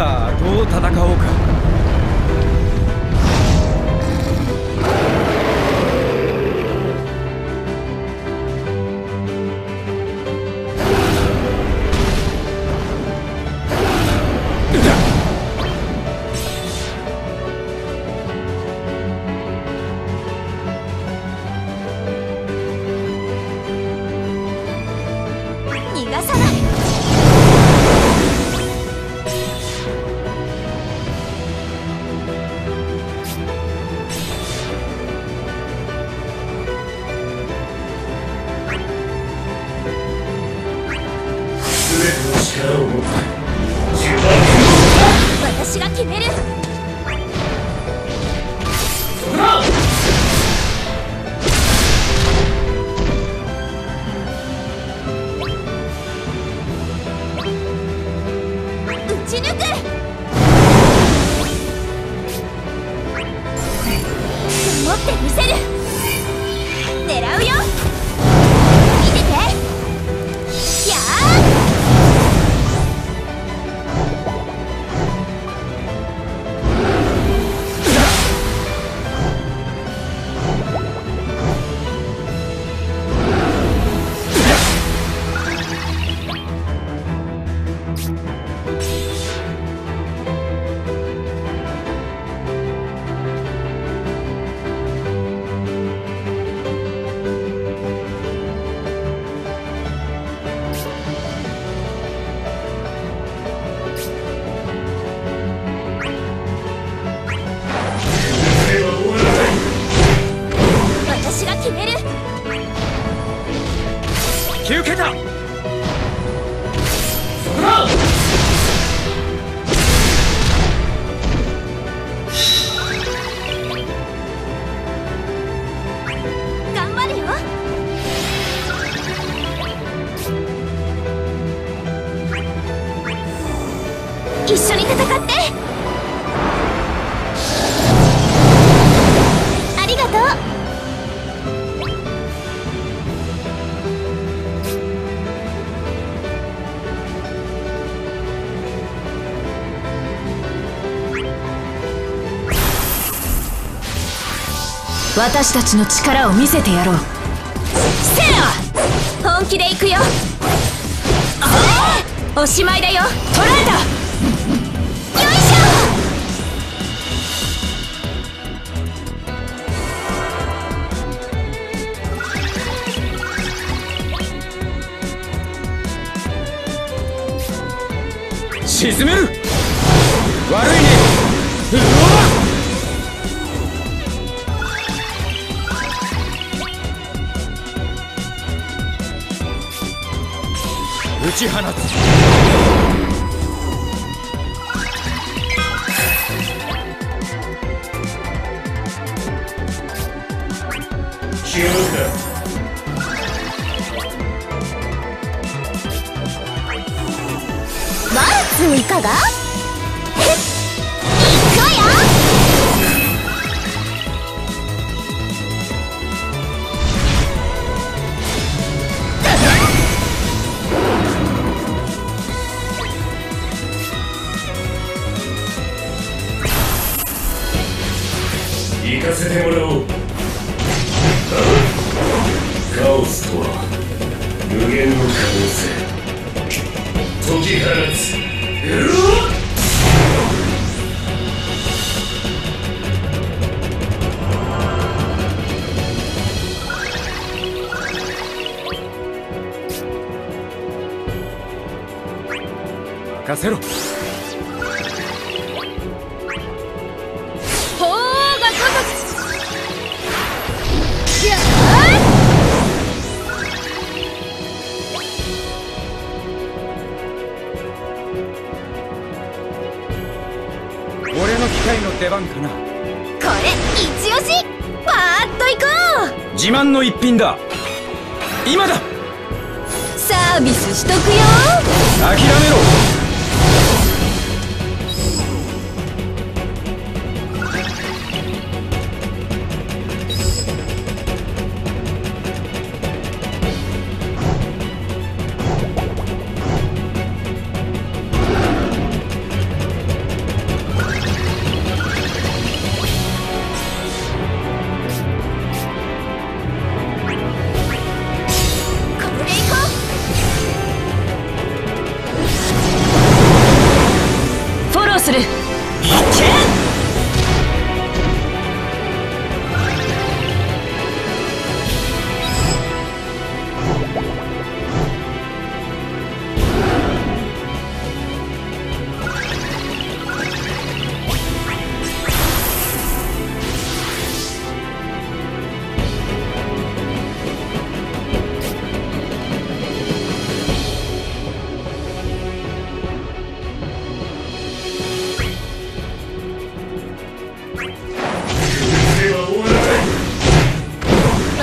さあどう戦おうか。決める。引き受けた私たちの力を見せてやろう。せよ本気で行くよ。おしまいだよ。捕らえた！よいし沈める！悪いね。うわ打ち放つ。気を抜くなマルツいかが？限の可能性解き放つうわっ任せろ。の機械の出番かな。これ一押しパーッと行こう。自慢の一品だ。今だ。サービスしとくよ。諦めろ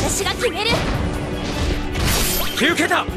私が決める。引き受けた。まだ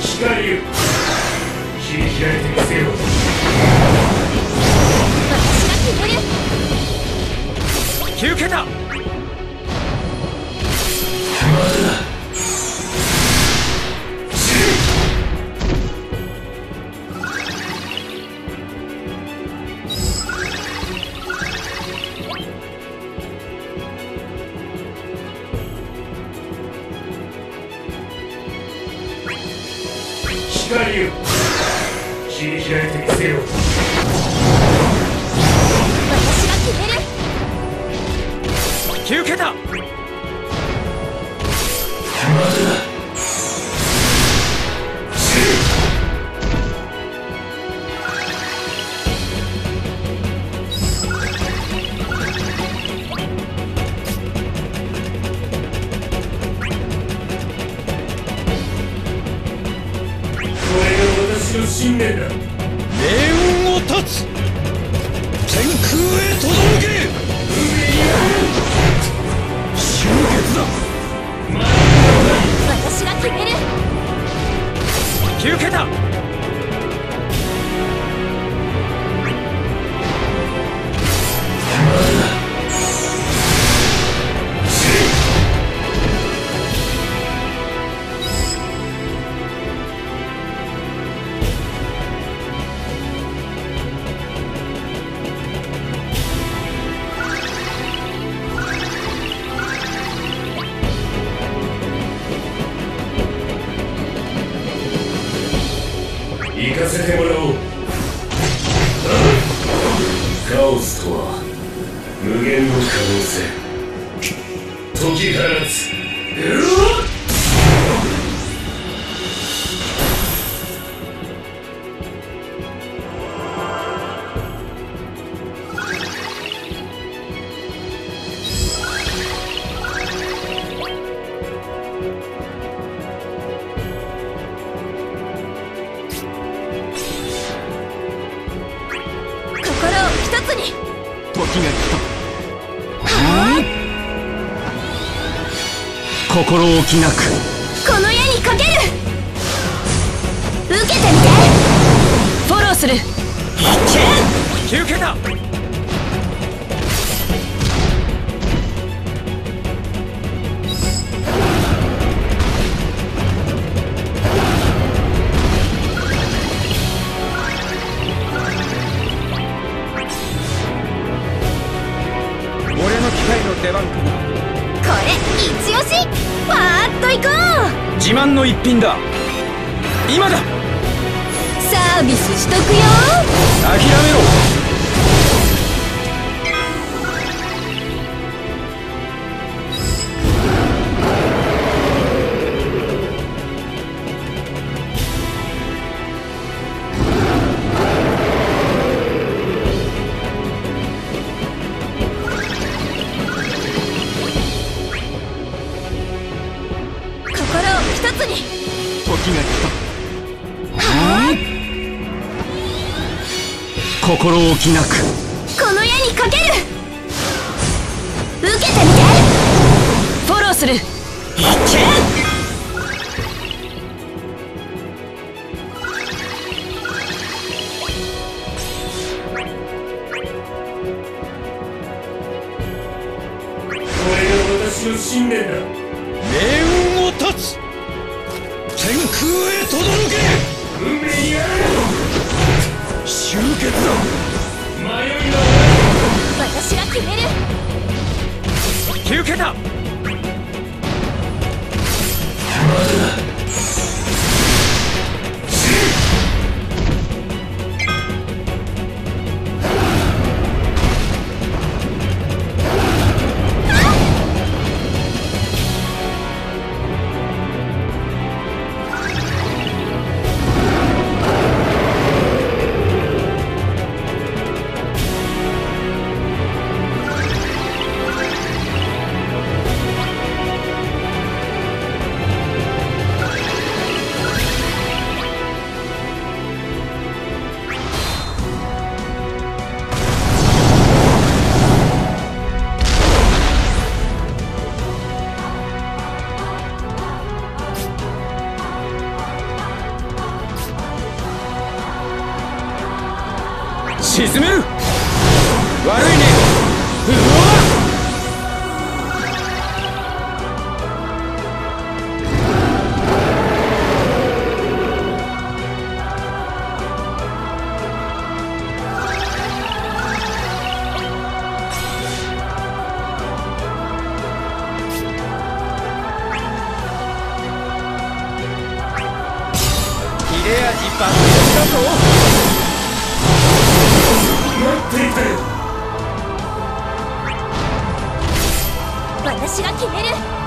光よ切り開いてみせよ。私が決める休憩だこれが私の信念だ。9た。心置きなく。この矢にかける。受けてみて。フォローする。休憩だ俺の一品だ。今だ。サービスしとくよ。諦めろ心置きなく。この矢にかける。受けてみて。フォローする。いけ！空へ轟け!運命にある集結だ迷いは私が決める !9 桁沈切れ味抜群だぞ。待っていたよ私が決める。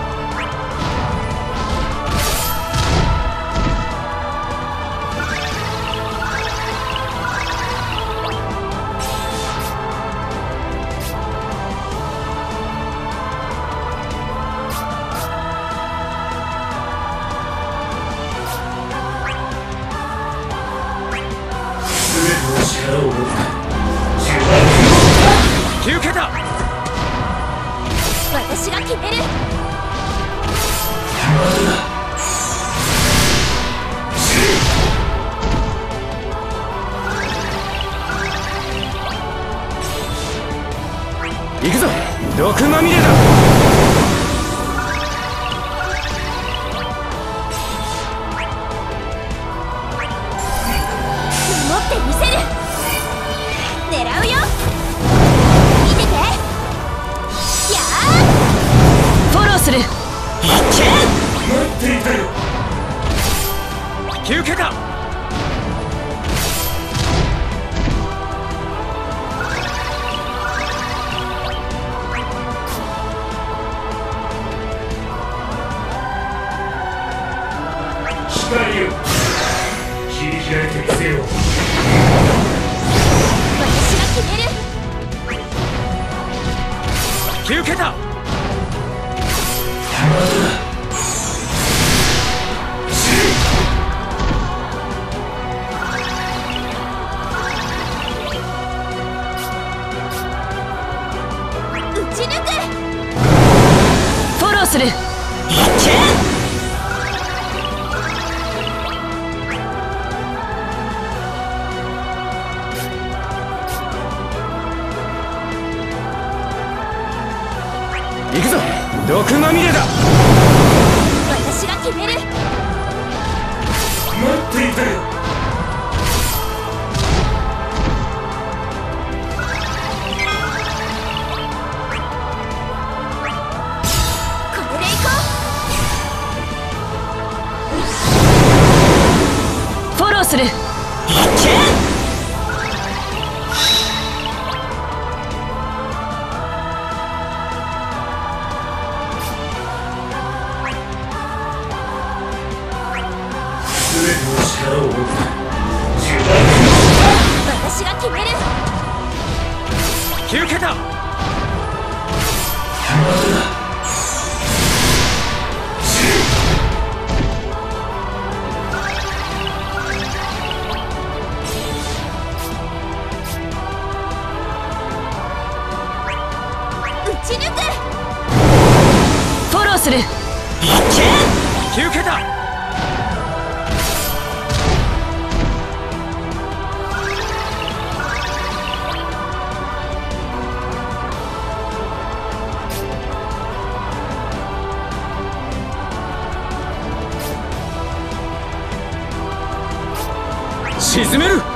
る。い待っていたよ。9桁光する。い行くぞ。毒まみれだ。する。いける。いけ！引き受けた！沈める！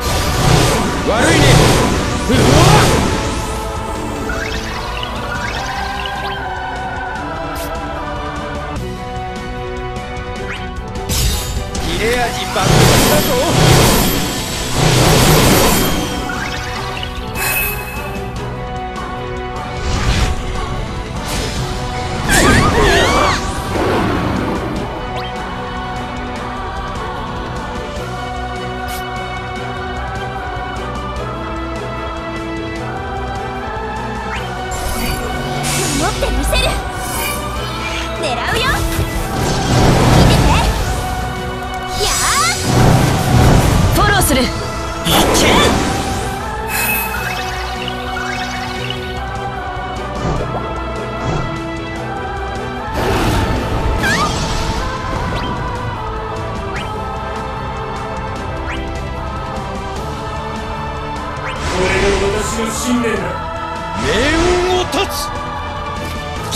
私の信念だ。命運を断つ。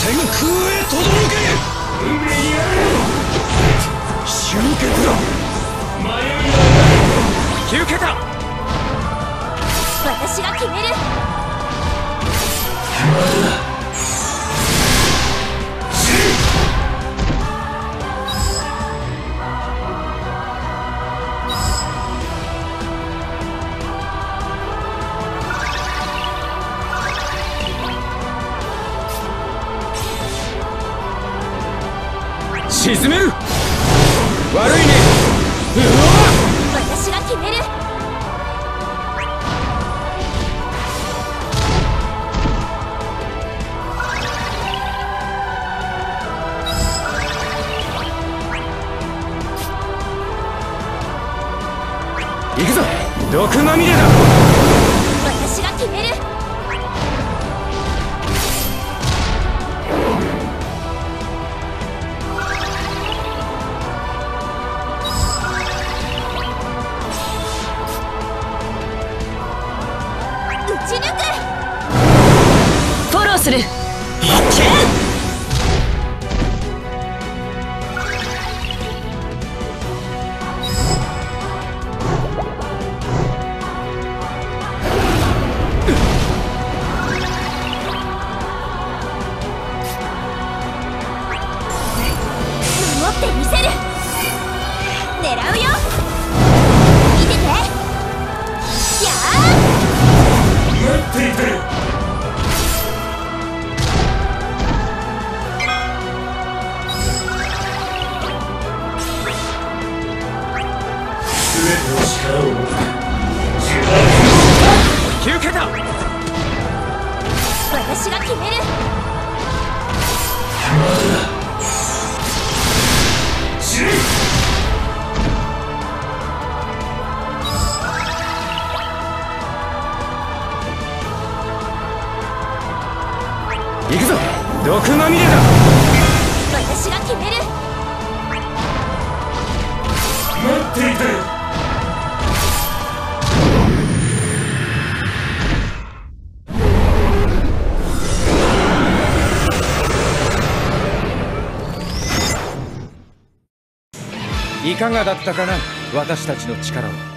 天空へ轟け。運命にあ集結だる。迷いは休憩だ。私が決める沈める悪いね。私が決める。行くぞ。毒まみれだする。守休憩だ。私が決める。くぞ。毒まみれだ。私が決める。待っていたよいかがだったかな私たちの力は。